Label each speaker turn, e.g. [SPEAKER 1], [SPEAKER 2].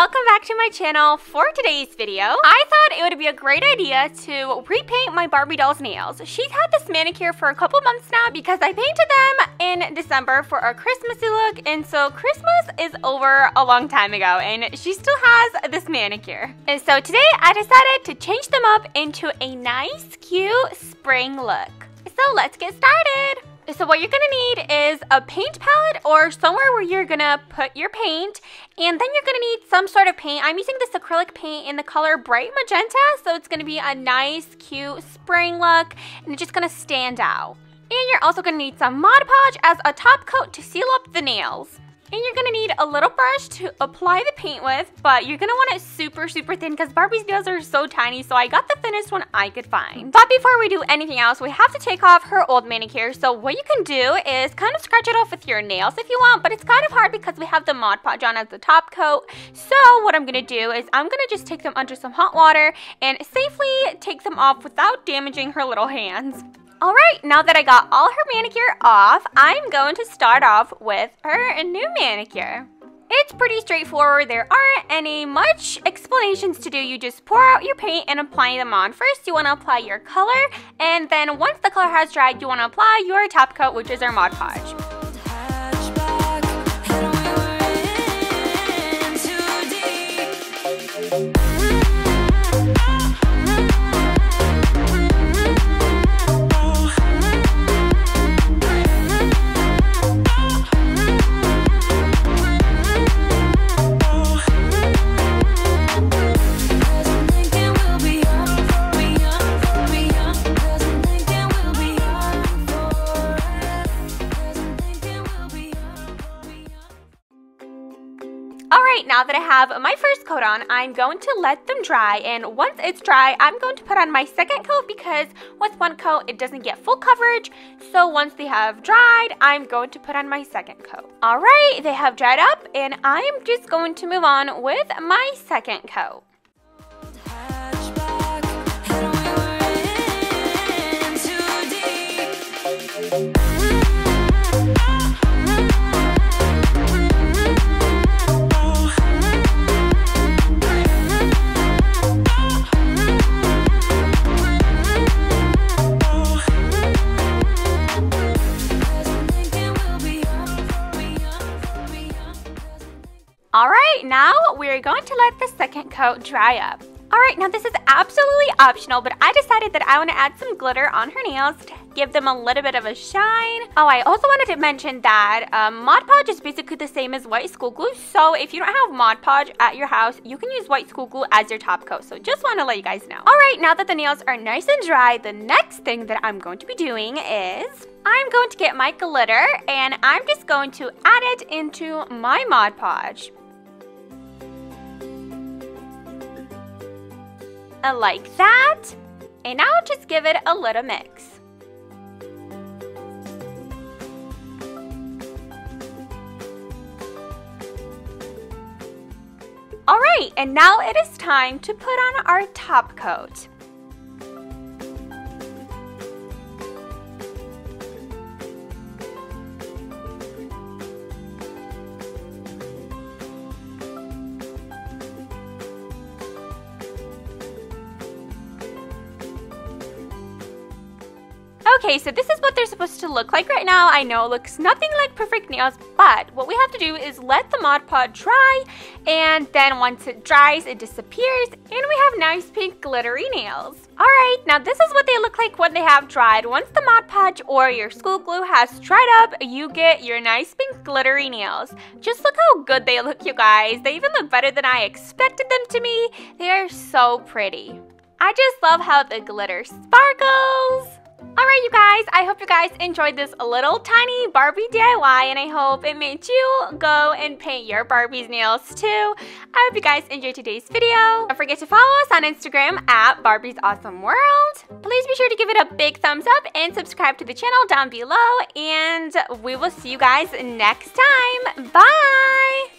[SPEAKER 1] welcome back to my channel. For today's video, I thought it would be a great idea to repaint my Barbie doll's nails. She's had this manicure for a couple months now because I painted them in December for a Christmassy look and so Christmas is over a long time ago and she still has this manicure. And so today I decided to change them up into a nice cute spring look. So let's get started. So what you're gonna need is a paint palette or somewhere where you're gonna put your paint and then you're gonna need some sort of paint. I'm using this acrylic paint in the color Bright Magenta so it's gonna be a nice cute spring look and it's just gonna stand out. And you're also gonna need some Mod Podge as a top coat to seal up the nails. And you're gonna need a little brush to apply the paint with, but you're gonna want it super, super thin because Barbie's nails are so tiny, so I got the thinnest one I could find. But before we do anything else, we have to take off her old manicure. So what you can do is kind of scratch it off with your nails if you want, but it's kind of hard because we have the Mod Podge on as the top coat. So what I'm gonna do is I'm gonna just take them under some hot water and safely take them off without damaging her little hands. Alright, now that I got all her manicure off, I'm going to start off with her new manicure. It's pretty straightforward. There aren't any much explanations to do. You just pour out your paint and apply them on. First, you want to apply your color, and then once the color has dried, you want to apply your top coat, which is our Mod Podge. Alright, now that I have my first coat on, I'm going to let them dry and once it's dry, I'm going to put on my second coat because with one coat, it doesn't get full coverage. So once they have dried, I'm going to put on my second coat. Alright, they have dried up and I'm just going to move on with my second coat. Alright, now we're going to let the second coat dry up. Alright, now this is absolutely optional, but I decided that I want to add some glitter on her nails to give them a little bit of a shine. Oh, I also wanted to mention that um, Mod Podge is basically the same as white school glue, so if you don't have Mod Podge at your house, you can use white school glue as your top coat, so just want to let you guys know. Alright, now that the nails are nice and dry, the next thing that I'm going to be doing is I'm going to get my glitter and I'm just going to add it into my Mod Podge. Like that. And now just give it a little mix. Alright, and now it is time to put on our top coat. Okay, so this is what they're supposed to look like right now. I know it looks nothing like perfect nails, but what we have to do is let the Mod Podge dry, and then once it dries, it disappears, and we have nice pink glittery nails. Alright, now this is what they look like when they have dried. Once the Mod Podge or your school glue has dried up, you get your nice pink glittery nails. Just look how good they look, you guys. They even look better than I expected them to be. They are so pretty. I just love how the glitter sparkles. Alright you guys, I hope you guys enjoyed this little tiny Barbie DIY and I hope it made you go and paint your Barbie's nails too. I hope you guys enjoyed today's video. Don't forget to follow us on Instagram at Barbie's Awesome World. Please be sure to give it a big thumbs up and subscribe to the channel down below and we will see you guys next time. Bye!